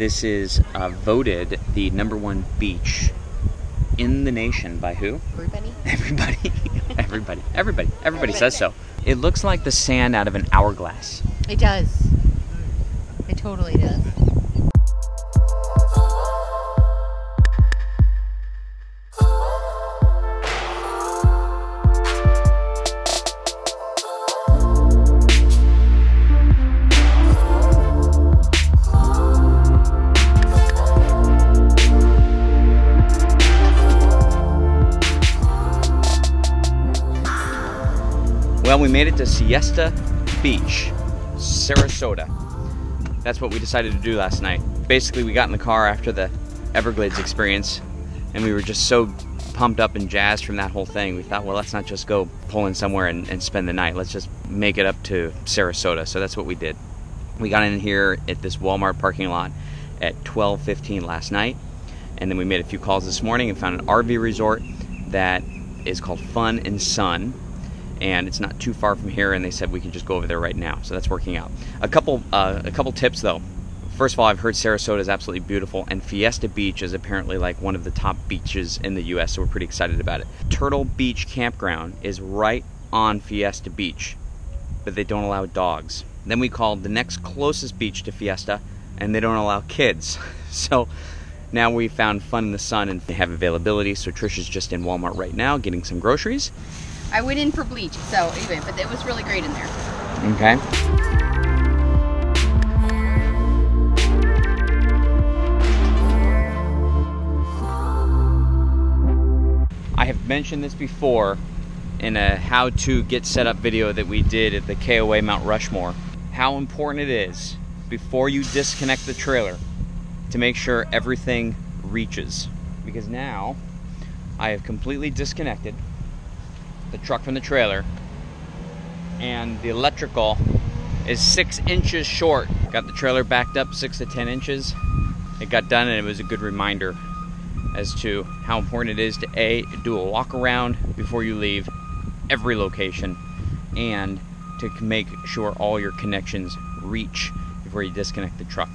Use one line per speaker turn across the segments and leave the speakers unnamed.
This is uh, voted the number one beach in the nation by who?
Everybody?
Everybody. everybody. Everybody. Everybody says so. It looks like the sand out of an hourglass.
It does. It totally does.
We made it to Siesta Beach, Sarasota. That's what we decided to do last night. Basically, we got in the car after the Everglades experience, and we were just so pumped up and jazzed from that whole thing. We thought, well, let's not just go pull in somewhere and, and spend the night. Let's just make it up to Sarasota. So that's what we did. We got in here at this Walmart parking lot at 12:15 last night, and then we made a few calls this morning and found an RV resort that is called Fun and Sun and it's not too far from here and they said we can just go over there right now. So that's working out. A couple uh, a couple tips though. First of all i've heard sarasota is absolutely beautiful and Siesta beach is apparently like one of the top beaches in the us so we're pretty excited about it. Turtle beach campground is right on Siesta beach but they don't allow dogs. Then we called the next closest beach to Siesta and they don't allow kids. So now we found fun in the sun and they have availability so trisha's just in walmart right now getting some groceries
I went in for bleach, so anyway, but it was really great in there.
Okay. I have mentioned this before in a how to get set up video that we did at the KOA Mount Rushmore. How important it is before you disconnect the trailer to make sure everything reaches. Because now I have completely disconnected the truck from the trailer and the electrical is six inches short. Got the trailer backed up six to ten inches. It got done and it was a good reminder as to how important it is to A, do a walk around before you leave every location and to make sure all your connections reach before you disconnect the truck.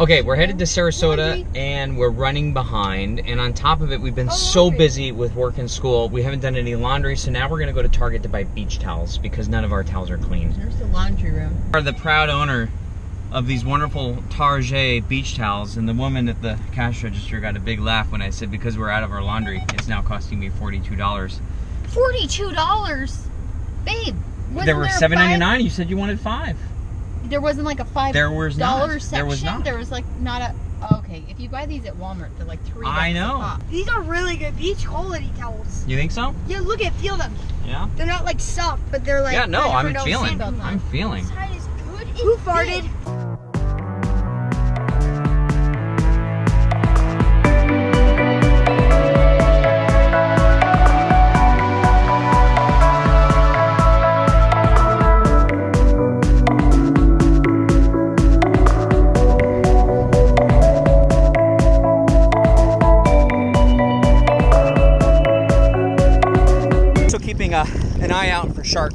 Okay, we're headed to Sarasota and we're running behind. And on top of it, we've been
Oh,
so busy with work and school, we haven't done any laundry. So now we're gonna go to Target to buy beach towels because none of our towels are clean.
There's the laundry room.
Are the proud owner of these wonderful Target beach towels, and the woman at the cash register got a big laugh when I said because we're out of our laundry, it's now costing me forty-two dollars.
Forty-two dollars, babe. Wasn't
There were
a
seven
five-
ninety-nine. You said you wanted five.
There wasn't like a five
There was not.
section.
There was not.
There was like not a. Okay, if you buy these at Walmart, they're like three.
I
bucks a
know.
These are really good beach quality towels.
You think so?
Yeah, look at feel them.
Yeah.
They're not like soft, but they're like.
yeah. No, I'm feeling. I'm feeling.
Side is good.
Who
and
farted?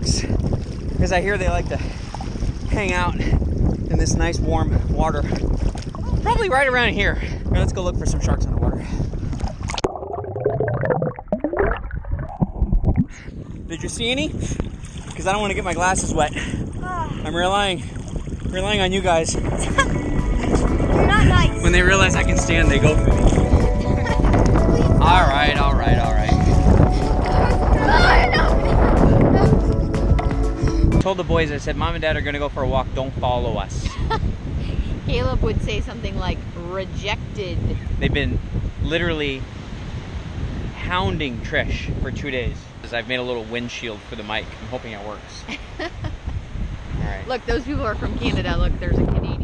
Sharks because I hear they like to hang out in this nice warm water. Probably right around here. Let's go look for some sharks in the water. Did you see any? Because I don't want to get my glasses wet. Ah. I'm relying relying on you guys.
You're not nice.
When they realize I can stand, they go for me. All right, all right, all right. Told the boys, I said, Mom and Dad are gonna go for a walk. Don't follow us.
Caleb would say something like rejected.
They've been literally hounding Trish for two days. I've made a little windshield for the mic. I'm hoping it works. All right.
Look, those people are from Canada. Look, there's a Canadian.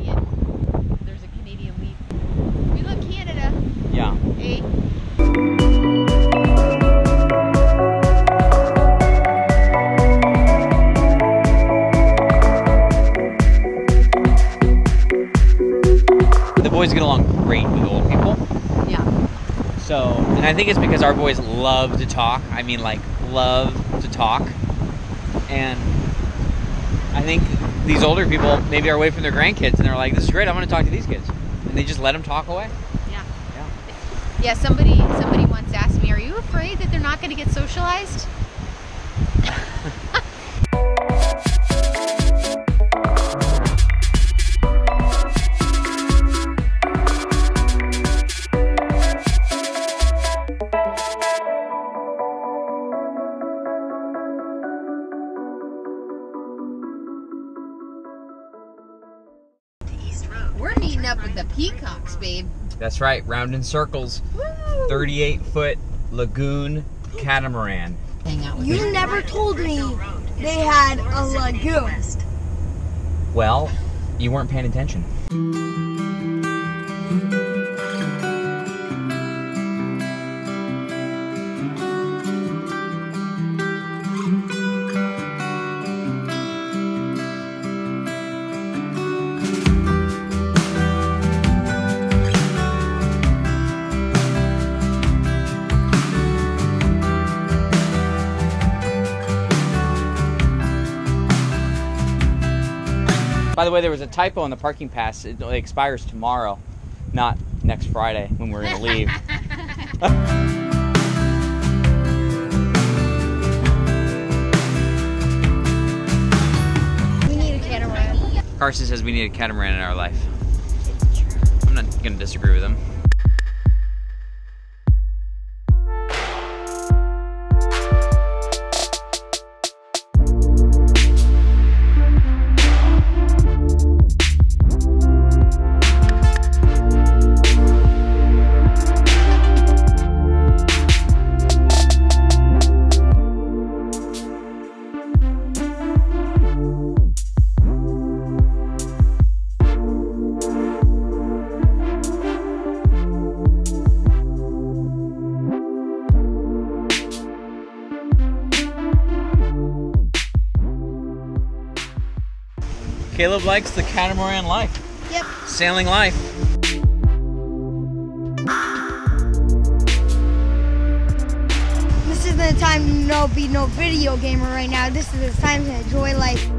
I think it's because our boys love to talk. I mean, like, love to talk. And I think these older people maybe are away from their grandkids and they're like, this is great, I'm going to talk to these kids. And they just let them talk away.
Yeah.
Yeah.
Yeah. Somebody somebody once asked me, "Are you afraid that they're not going to get socialized?" Up with the peacocks, babe.
That's right, round in circles.
Woo!
38 foot lagoon catamaran.
Hang out with
You
them.
never told me they had a lagoon.
Well, you weren't paying attention. By the way, there was a typo on the parking pass. It expires tomorrow, not next Friday when we're going to leave.
We need a catamaran.
Carson says we need a catamaran in our life. I'm not going to disagree with him. Caleb likes the catamaran life,
Yep.
sailing life.
This isn't the time to no be no video gamer right now. This is the time to enjoy life.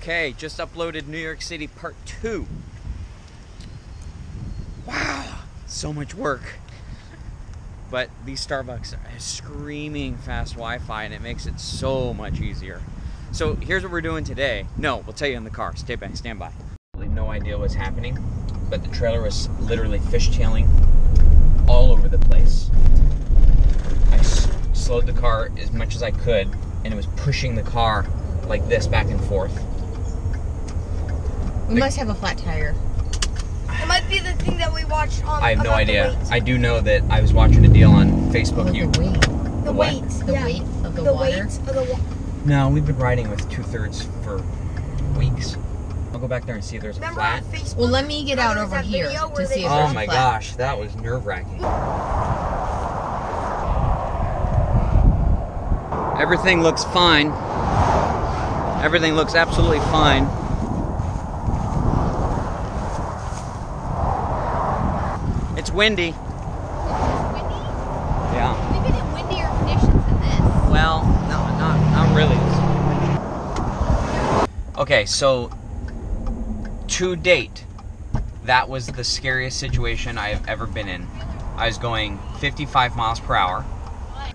Okay, just uploaded New York City Part 2. Wow, so much work. But these Starbucks are screaming fast Wi Fi and it makes it so much easier. So here's what we're doing today. No, we'll tell you in the car. Stay by, stand by. No idea what's happening, but the trailer was literally fishtailing all over the place. I slowed the car as much as I could, and it was pushing the car like this back and forth.
We must have a flat tire.
It might be the thing that we watched on.
I have no idea. I do know that I was watching a deal on Facebook. You
the weight.
the
the
weight.
The
yeah.
weight of the,
The
water.
weight of the water.
no, we've been riding with two thirds for weeks. I'll go back there and see if there's a flat.
Facebook?
Well, let me get out over here to see if
Oh
there's a flat.
Oh my gosh, that was nerve wracking. Everything looks fine. Everything looks absolutely fine. It's windy.
Windy?
Yeah.
Been in windier conditions than this.
Well, no, not not really. Okay, so to date, that was the scariest situation I have ever been in. I was going 55 miles per hour.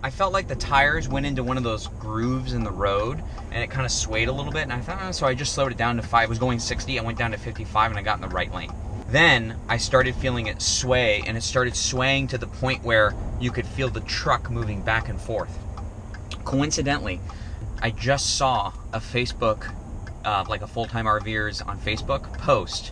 I felt like the tires went into one of those grooves in the road and it kind of swayed a little bit. And I thought, oh, so I just slowed it down to five. I was going 60. I went down to 55 and I got in the right lane. Then I started feeling it sway and it started swaying to the point where you could feel the truck moving back and forth. Coincidentally, I just saw a Facebook, uh, like a full time RVers on Facebook post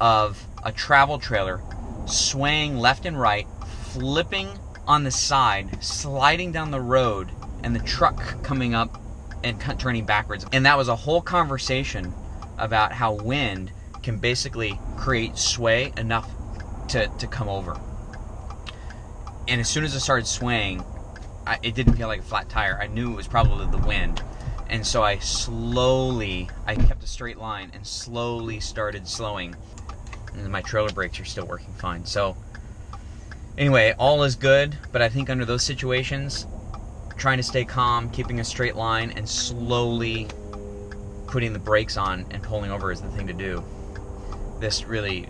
of a travel trailer swaying left and right, flipping on the side, sliding down the road, and the truck coming up and turning backwards. And that was a whole conversation about how wind can basically create sway enough to, to come over. And as soon as it started swaying, I, it didn't feel like a flat tire. I knew it was probably the wind. And so I slowly, I kept a straight line and slowly started slowing. And my trailer brakes are still working fine. So, anyway, all is good. But I think under those situations, trying to stay calm, keeping a straight line, and slowly putting the brakes on and pulling over is the thing to do. This really,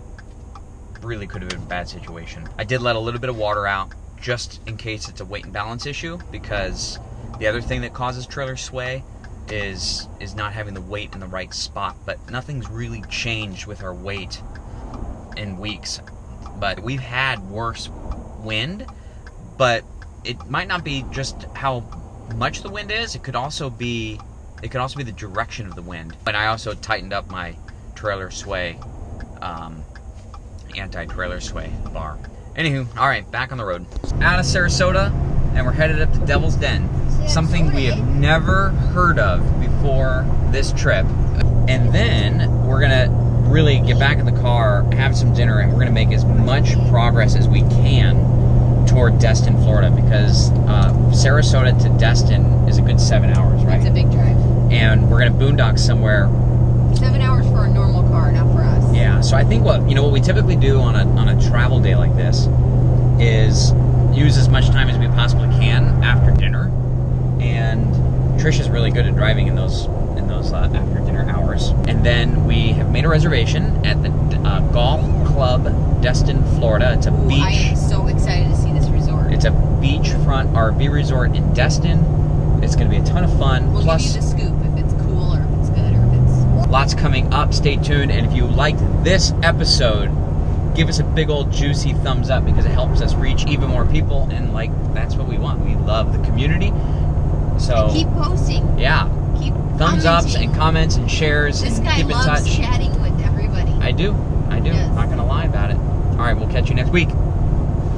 really could have been a bad situation. I did let a little bit of water out just in case it's a weight and balance issue because the other thing that causes trailer sway is is not having the weight in the right spot. But nothing's really changed with our weight in weeks. But we've had worse wind but it might not be just how much the wind is. It could also be it could also be the direction of the wind. But i also tightened up my trailer sway um, anti-trailer sway bar Anywho, all right, back on the road. Out of Sarasota, and we're headed up to Devil's Den. Something we have never heard of before this trip. And then we're gonna really get back in the car, have some dinner, and we're gonna make as much progress as we can toward Destin, Florida, because uh, Sarasota to Destin is a good seven hours, right?
It's a big drive.
And we're gonna boondock somewhere
Seven hours for a normal car, not for us.
Yeah, so I think what you know what we typically do on a on a travel day like this is use as much time as we possibly can after dinner, and Trish is really good at driving in those in those uh, after dinner hours. And then we have made a reservation at the uh, Golf Club Destin, Florida. It's a
Ooh,
beach.
I am so excited to see this resort.
It's a beachfront RV resort in Destin. It's going to be a ton of fun.
we'll
Plus,
give you the scoop if it's cool or if it's good or if it's.
Lots coming up. Stay tuned. And if you liked this episode, give us a big old juicy thumbs up because it helps us reach even more people. And like that's what we want. We love the community. So
Keep posting.
yeah,
Keep
thumbs ups and comments and shares
This
and
guy
keep in
loves
touch.
chatting with everybody.
I do. I do.
Yes.
Not gonna lie about it. All right, we'll catch you next week.